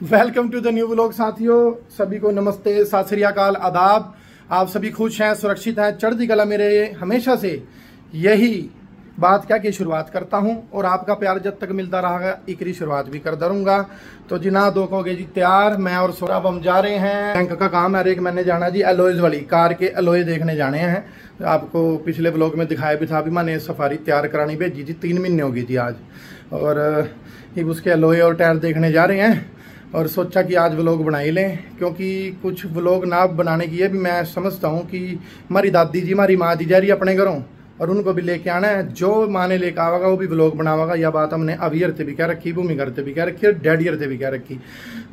Welcome to the new blog साथियों, सभी को नमस्ते, सात श्री अकाल, आदाब। आप सभी खुश हैं, सुरक्षित हैं, चढ़ती कला मेरे हमेशा से। यही बात क्या की शुरुआत करता हूँ और आपका प्यार जब तक मिलता रहेगा इकरी शुरुआत भी कर रहूँगा। तो जिना दो कहोगे जी, तैयार, मैं और सौरभ हम जा रहे हैं। बैंक का काम है एक मैंने जाना जी एलोएज वाली कार के एलोए देखने जाने हैं। आपको पिछले ब्लॉग में दिखाया भी था, अभी मैंने सफारी तैयार करानी भेजी थी तीन महीने होगी जी आज। और उसके एलोए और टायर देखने जा रहे हैं। और सोचा कि आज व्लॉग बना ही लें, क्योंकि कुछ व्लॉग ना बनाने की है भी मैं समझता हूँ कि हमारी दादी जी, हमारी माँ जी जा रही अपने घरों, और उनको भी लेके आना है। जो माँ ने लेकर आवागा, वो भी व्लॉग बनावागा। यह बात हमने अवियर से भी कह रखी भूमि घर से भी कह रखी, और डैडियर से भी कह रखी।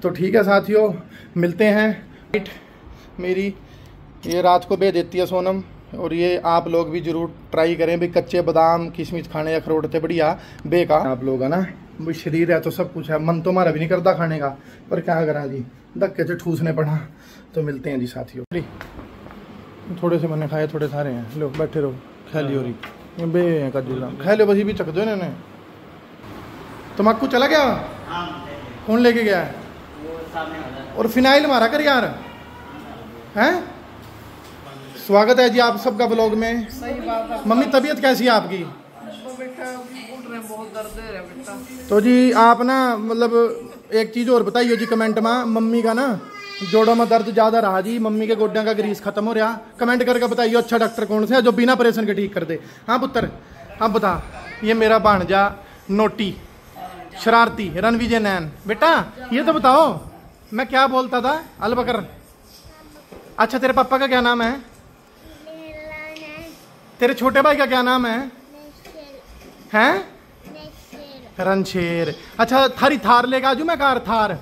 तो ठीक है साथियों, मिलते हैं। मेरी ये रात को बे देती है सोनम, और ये आप लोग भी ज़रूर ट्राई करें भी कच्चे बादाम किशमिश खाने अखरोट थे बढ़िया, बेकार। आप लोग है ना? शरीर है तो सब कुछ है। मन तो हमारा भी नहीं करता खाने का। पर क्या करा जी? धक्के से ठूसने पड़ा तो मिलते हैं जी साथियों। थोड़े से मैंने खाए थोड़े सारे हैं। लो बैठे रहो। खा लियो रही बे कद्दू खा लो बस भी चक दो इन्होंने। तम्बाकू चला गया? कौन लेके गया? है। और फिनाइल मारा कर यार। हैं? स्वागत है जी आप सबका ब्लॉग में। मम्मी तबीयत कैसी है आपकी? तो जी आप ना मतलब एक चीज़ और बताइए जी कमेंट में मम्मी का ना जोड़ों में दर्द ज़्यादा रहा जी मम्मी के गोड्या का ग्रीस खत्म हो रहा। कमेंट करके बताइए अच्छा डॉक्टर कौन सा है जो बिना ऑपरेशन के ठीक कर दे हाँ पुत्र हाँ बता ये मेरा भाणजा नोटी शरारती रणविजय नैन। बेटा ये तो बताओ मैं क्या बोलता था? अलबकर। अच्छा तेरे पापा का क्या नाम है? तेरे छोटे भाई का क्या नाम है? हैं? रणशेर अच्छा थारी थार लेगा आजू मैं, कार थार?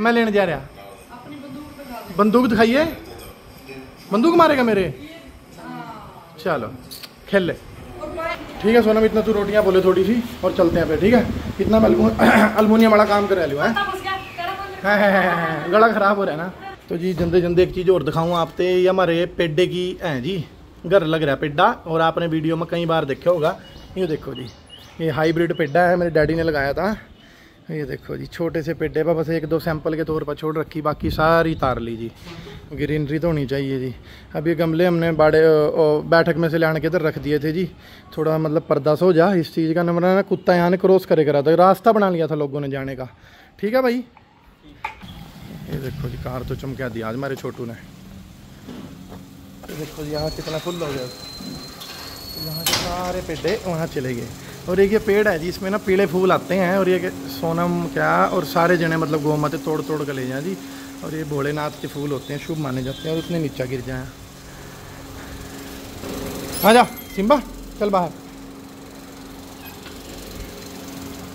मैं लेने जा रहा। बंदूक दिखाइए। बंदूक मारेगा मेरे? चलो, खेल ले। ठीक है, सोनम, इतना तू रोटियाँ बोले थोड़ी सी, और चलते हैं फिर, ठीक है? इतना मैं अल्मोनियम वाला काम कर लिया, है? गला खराब हो रहा है ना? तो जी जंदे जंदे एक चीज़ और दिखाऊँ आपसे ये हमारे पेडे की, है जी, घर लग रहा है पेडा, और आपने वीडियो में कई बार देखा होगा। ये देखो जी। ये हाइब्रिड पेडा है, मेरे डैडी ने लगाया था। ये देखो जी, छोटे से पेडे पर बस एक दो सैंपल के तौर पर छोड़ रखी, बाकी सारी तार ली जी। ग्रीनरी तो होनी चाहिए जी। अब ये गमले हमने बाड़े बैठक में से लाने के इधर रख दिए थे जी। थोड़ा मतलब पर्दा सो जा, इस चीज़ का नंबर ना, कुत्ता यहाँ ने क्रॉस करे करा था, रास्ता बना लिया था लोगों ने जाने का। ठीक है भाई? ये देखो जी, कार तो चमका दिया आज हमारे छोटू ने। देखो जी, यहाँ कितना फुल हो गया। यहाँ के सारे पेडे वहाँ चले गए। और एक ये पेड़ है जी इसमें ना पीले फूल आते हैं और ये सोनम क्या और सारे जने मतलब गोमाते तोड़ तोड़ कर ले जाए जी। और ये भोलेनाथ के फूल होते हैं शुभ माने जाते हैं और उतने नीचा गिर जाए। आ जा सिम्बा चल बाहर।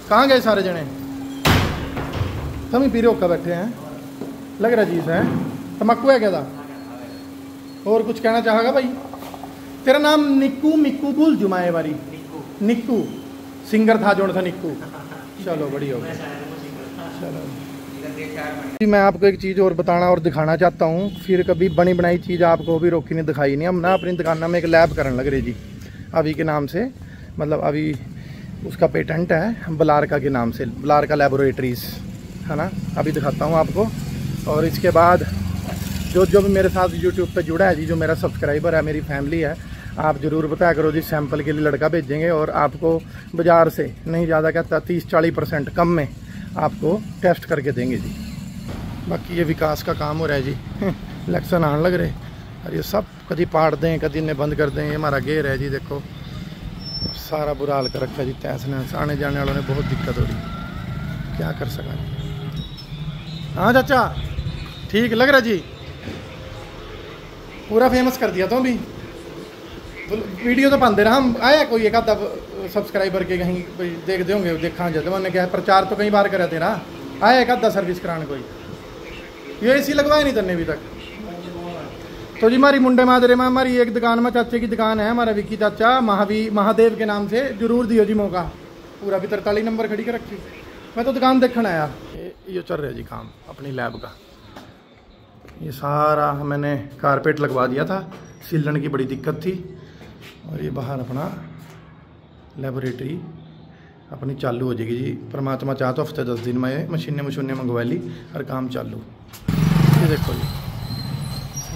कहाँ गए सारे जने? हम ही पीरे होकर बैठे हैं। लग रहा जी है। तम्बाकू है क्या था और कुछ कहना चाहेगा भाई? तेरा नाम निक्कू मिक्कू भूल जुमाए बारी निक्कू। सिंगर था जो था निक्कू। चलो, बढ़िया हो चलो। जी, मैं आपको एक चीज़ और बताना और दिखाना चाहता हूँ। फिर कभी बनी बनाई चीज़ आपको भी रोकी नहीं, दिखाई नहीं। हम ना अपनी दुकान में एक लैब करने लग रहे जी, अभी के नाम से। मतलब अभी उसका पेटेंट है, बलारका के नाम से, बलारका लेबोरेटरीज है ना? अभी दिखाता हूँ आपको। और इसके बाद जो जो भी मेरे साथ यूट्यूब पे जुड़ा है जी, जो मेरा सब्सक्राइबर है, मेरी फैमिली है आप ज़रूर बताया करो जी सैंपल के लिए लड़का भेजेंगे और आपको बाज़ार से नहीं ज़्यादा कहता तीस चालीस परसेंट कम में आपको टेस्ट करके देंगे जी। बाकी ये विकास का काम हो रहा है जी। इलेक्शन आने लग रहे और ये सब कभी पाड़ दें, कभी इन्हें बंद कर दें, ये हमारा गेर है जी, देखो। सारा बुरा हाल कर रखा जी तैस नैस आने जाने वालों ने बहुत दिक्कत हो रही क्या कर सका हाँ? चाचा, ठीक लग रहा जी। पूरा फ़ेमस कर दिया तो अभी। वीडियो तो पाते रहा, हम आया कोई एक आधा सब्सक्राइबर के कहीं कोई देखते होंगे, देखा जब मैंने क्या प्रचार तो कई बार करा तेरा। आया एक आधा सर्विस कराने कोई। ये ए सी लगवाया नहीं तन्ने अभी तक। तो जी हमारी मुंडे मादरे, में हमारी एक दुकान, में चाचे की दुकान है हमारा विक्की चाचा, महावी, महादेव के नाम से, ज़रूर दियो जी मौका। पूरा भी तरतालीस नंबर खड़ी कर रखी। मैं तो दुकान देखने आया। ये चल रहा जी काम, अपनी लैब का। ये सारा मैंने कारपेट लगवा दिया था। सिलन की बड़ी दिक्कत थी। और ये बाहर अपना लेबोरेटरी अपनी चालू हो जाएगी जी। परमात्मा चाह तो हफ़्ते दस दिन में ये मशीनें मशीनें मंगवा ली और काम चालू। ये देखो जी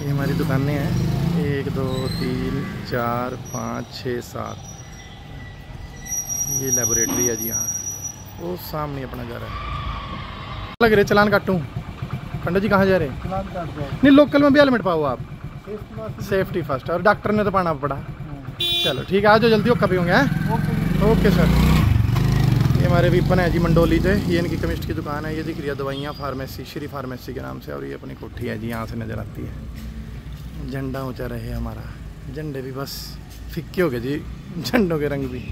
ये हमारी दुकानें हैं। एक दो तीन चार पाँच छः सात। ये लेबोरेटरी है जी हाँ वो सामने अपना घर है। लग रहे चलान काटूँ। पंडित जी कहाँ जा रहे हैं? नहीं लोकल में भी हेलमेट पाओ आप। सेफ्टी फ़र्स्ट और डॉक्टर ने तो पाना पड़ा। चलो ठीक है आ जाओ जल्दी कभी होंगे हैं? ओके सर ये हमारे विपन है जी मंडोली से ये इनकी केमिस्ट की दुकान है ये दिख रही है दवाइयाँ फार्मेसी श्री फार्मेसी के नाम से और ये अपनी कोठी है जी यहाँ से नज़र आती है। झंडा ऊँचा रहे हमारा। झंडे भी बस फिक्के हो गए जी झंडों के रंग भी।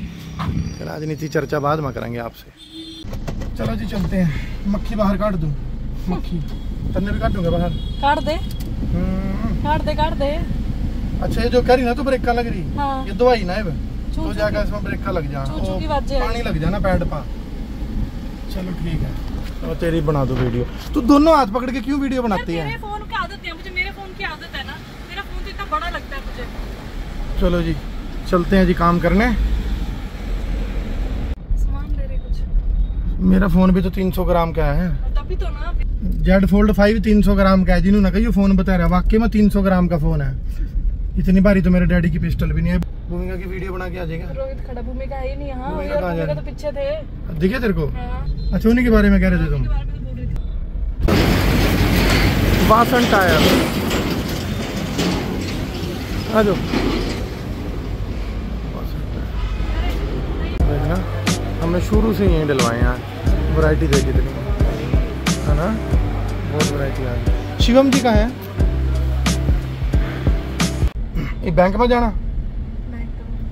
राजनीति चर्चा बाद में करेंगे आपसे। चलो जी चलते हैं। मक्खी बाहर काट दूँ? मक्खी। तन्ने भी काटूँगा बाहर? काट दे। हम्म, काट दे काट दे। अच्छा ये जो कह रही ना तो ब्रेका लग रही। हाँ। ये दवाई ना है तो जाकर इसमें ब्रेका लग जा। पानी लग जाना पैड पा। चलो ठीक है। और तेरी बना दो वीडियो। तू दोनों हाथ पकड़ के क्यों वीडियो बनाती मेरे है? फ़ोन की आदत है मुझे मेरे फ़ोन की आदत है ना। मेरा फ़ोन तो इतना बड़ा लगता है मुझे। चलो जी चलते हैं जी काम करने। सामान ले रहे कुछ। मेरा फ़ोन भी तो 300 ग्राम का है। तभी तो ना जेड फोल्ड फाइव 300 ग्राम का है जिन्होंने कहा फ़ोन बता रहा है। वाकई में 300 ग्राम का फ़ोन है। इतनी भारी तो मेरे डैडी की पिस्टल भी नहीं है। भूमिका की वीडियो बना के आ जाएगा। रोहित खड़ा भूमिका है ही नहीं यहाँ। भूमिका कहाँ जा? तो पीछे थे। दिखे तेरे को? हाँ। अच्छा उन्हीं के बारे में कह रहे थे तुम। उनके बारे में तो वासन टायर। आ जाओ। देखना हमने शुरू से यहीं डलवाए हैं वैरायटी देखी इतनी है ना? बहुत वैरायटी आ गई। शिवम जी कहाँ है? ये बैंक में जाना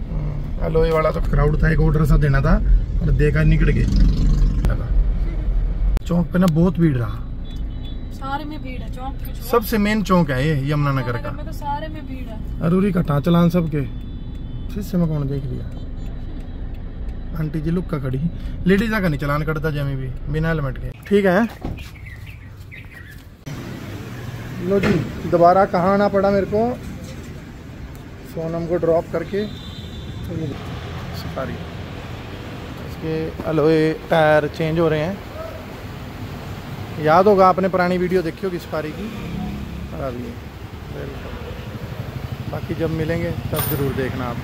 हम्म, वाला तो क्राउड था एक ऑर्डर सा देना था और देखा निकल गए चौक पे ना बहुत भीड़ रहा सारे में भीड़ है चौक सबसे मेन चौक है ये यमुनानगर का तो सारे में भीड़ है अरूरी का चलान सबके फिर से मैं कौन देख लिया आंटी जी लुक का खड़ी लेडीज़ का नहीं चलान कटता जमी भी बिना हेलमेट के ठीक है लो जी दोबारा कहाँ आना पड़ा मेरे को सोनम को ड्रॉप करके ये सफारी इसके अलोए टायर चेंज हो रहे हैं। याद होगा आपने पुरानी वीडियो देखी होगी सफारी की? अभी बिल्कुल। बाकी जब मिलेंगे तब ज़रूर देखना आप।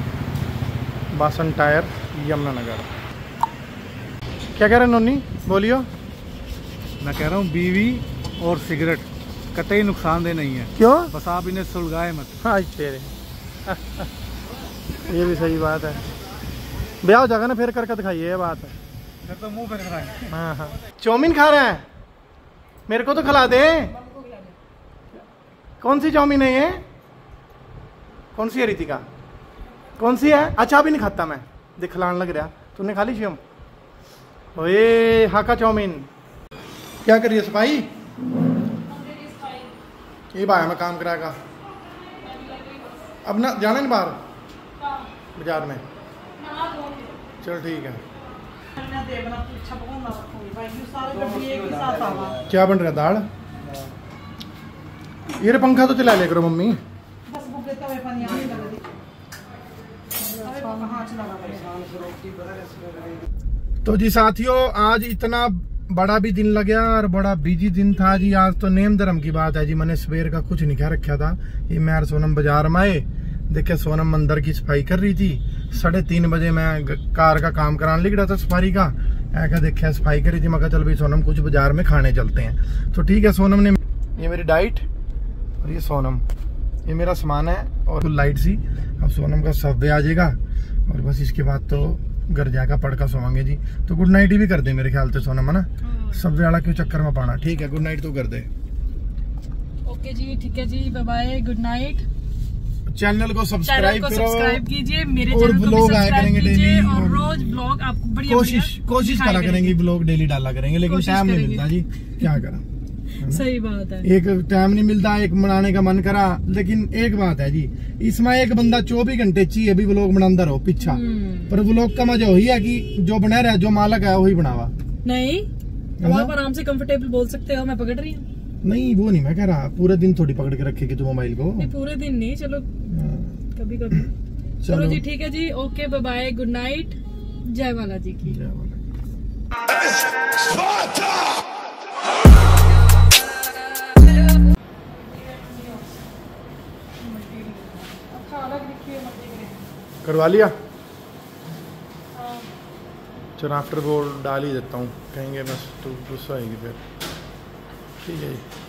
बासन टायर यमुनानगर। क्या कह रहे हैं नोनी? बोलियो। मैं कह रहा हूँ बीवी और सिगरेट कतई नुकसानदेह नहीं है। क्यों? बस आप इन्हें सुलगाए मत। हाँ तेरे ये भी सही बात है। ब्याह हो जाएगा ना फिर करके दिखाइए ये बात है। फिर तो मुँह कराएँगे हाँ हाँ। चाउमीन खा रहे हैं? मेरे को तो खिला दे। कौन सी चाउमीन है ये? कौन सी है रितिका? कौन सी है? अच्छा भी नहीं खाता मैं। दिखलान लग रहा। तूने खा ली शिवम? ओए हाका चाउमीन। क्या करिए सफ़ाई? ये भाई मैं काम कराएगा। अब ना जाना नहीं बाहर? बाज़ार में? चल ठीक है। क्या बन रहा दाल ये पंखा तो चला लिया करो मम्मी। तो जी साथियों आज इतना बड़ा भी दिन लग गया और बड़ा बिज़ी दिन था जी। आज तो नेम धर्म की बात है जी। मैंने सवेर का कुछ नहीं खा रखा था। ये मैं सोनम बाज़ार में आए। देखे सोनम मंदिर की सफ़ाई कर रही थी। साढ़े तीन बजे मैं कार का काम कराने लग रहा था सफारी का। ऐसा देखा सफ़ाई करी थी। मैं कहा चल भाई सोनम कुछ बाज़ार में खाने चलते हैं। तो ठीक है सोनम ने ये मेरी डाइट और ये सोनम। ये मेरा सामान है और लाइट सी। अब सोनम का सबवे आ जाएगा और बस इसके बाद तो घर जाकर पढ़ कर सोवांगे जी। तो गुड नाइट ही भी कर दे मेरे ख्याल से सोनम है ना? सबवे वाला क्यों चक्कर में पाना। ठीक है गुड नाइट तो कर दे। ओके जी ठीक है जी bye bye good night. Channel को सब्सक्राइब को करो सब्सक्राइब कीजिए मेरे और vlog आया करेंगे daily और रोज ब्लॉग आपको बढ़िया कोशिश कोशिश करा करेंगे ब्लॉग डेली डाला करेंगे लेकिन टाइम नहीं मिलता जी। क्या करा? सही बात है। एक टाइम नहीं मिलता एक बनाने का मन करा लेकिन एक बात है जी इसमें एक बंदा चौबीस घंटे चाहिए भी व्लॉग बनांदा रहो पीछा हम्म, पर व्लॉग का मज़ा वही है कि जो बना रहा जो मालक है वही बनावा। नहीं? आराम से कंफर्टेबल बोल सकते हो मैं पकड़ रही हूँ। नहीं वो नहीं मैं कह रहा पूरे दिन थोड़ी पकड़ के रखेगी तू मोबाइल को। नहीं पूरे दिन नहीं चलो हाँ। कभी कभी चलो जी ठीक है जी ओके बाय गुड नाइट जय बाला जी की। जय करवा लिया? चल आफ्टर वो डाल ही देता हूँ। कहेंगे बस तू गुस्सा आएगी फिर। ঠিক আছে